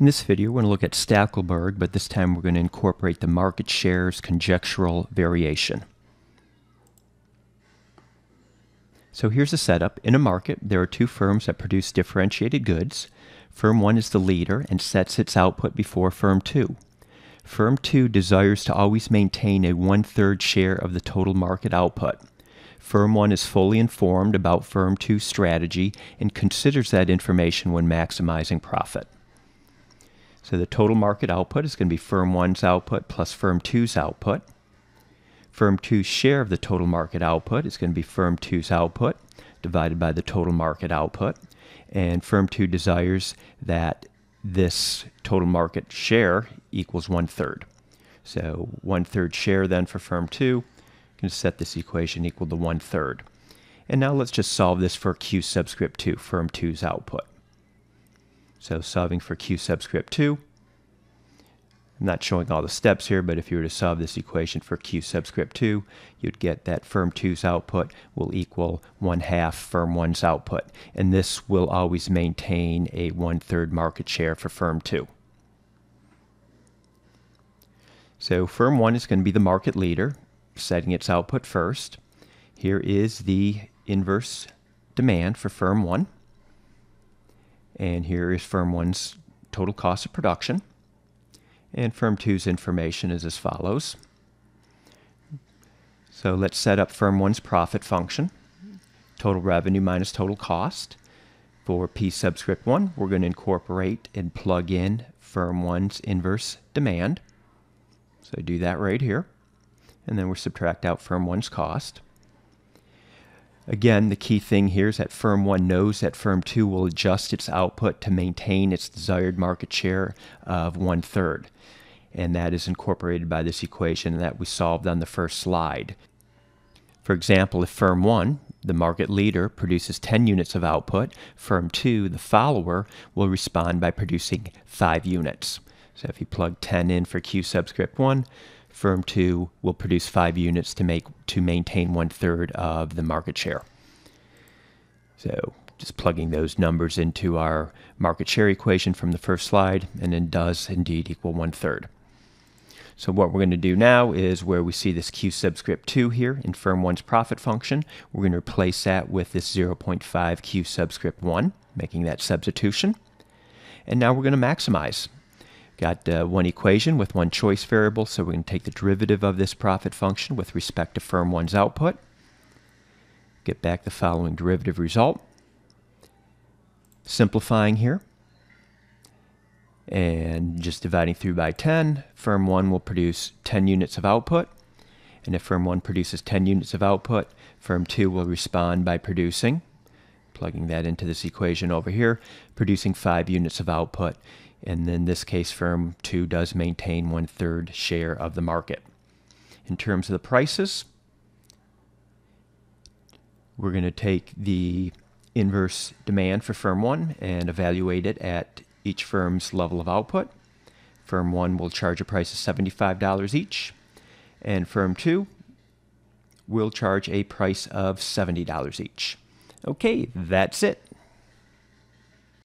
In this video, we're going to look at Stackelberg, but this time we're going to incorporate the market shares conjectural variation. So here's the setup. In a market, there are two firms that produce differentiated goods. Firm 1 is the leader and sets its output before Firm 2. Firm 2 desires to always maintain a one-third share of the total market output. Firm 1 is fully informed about Firm 2's strategy and considers that information when maximizing profit. So the total market output is going to be firm 1's output plus firm 2's output. Firm 2's share of the total market output is going to be firm 2's output divided by the total market output. And firm 2 desires that this total market share equals one third. So one third share then for firm 2 can set this equation equal to one third. And now let's just solve this for Q subscript 2, firm 2's output. So solving for q subscript 2. I'm not showing all the steps here, but if you were to solve this equation for q subscript 2, you'd get that firm 2's output will equal 1 half firm 1's output. And this will always maintain a one-third market share for firm 2. So firm 1 is going to be the market leader, setting its output first. Here is the inverse demand for firm 1. And here is firm 1's total cost of production. And firm two's information is as follows. So let's set up firm 1's profit function. Total revenue minus total cost. For P subscript 1, we're going to incorporate and plug in firm 1's inverse demand. So do that right here. And then we'll subtract out firm 1's cost. Again, the key thing here is that firm 1 knows that firm 2 will adjust its output to maintain its desired market share of one third. And that is incorporated by this equation that we solved on the first slide. For example, if firm 1, the market leader, produces 10 units of output, firm 2, the follower, will respond by producing 5 units. So if you plug 10 in for Q subscript 1, Firm 2 will produce 5 units to make to maintain one third of the market share. So just plugging those numbers into our market share equation from the first slide, and then does indeed equal one third. So what we're going to do now is where we see this Q subscript 2 here in firm 1's profit function, we're going to replace that with this 0.5 Q subscript 1, making that substitution. And now we're going to maximize. Got uh, one equation with one choice variable, so we can take the derivative of this profit function with respect to firm 1's output. Get back the following derivative result. Simplifying here. And just dividing through by 10, firm 1 will produce 10 units of output. And if firm 1 produces 10 units of output, firm 2 will respond by producing, plugging that into this equation over here, producing 5 units of output and in this case firm 2 does maintain one third share of the market. In terms of the prices, we're going to take the inverse demand for firm 1 and evaluate it at each firm's level of output. Firm 1 will charge a price of $75 each, and firm 2 will charge a price of $70 each. Okay, that's it.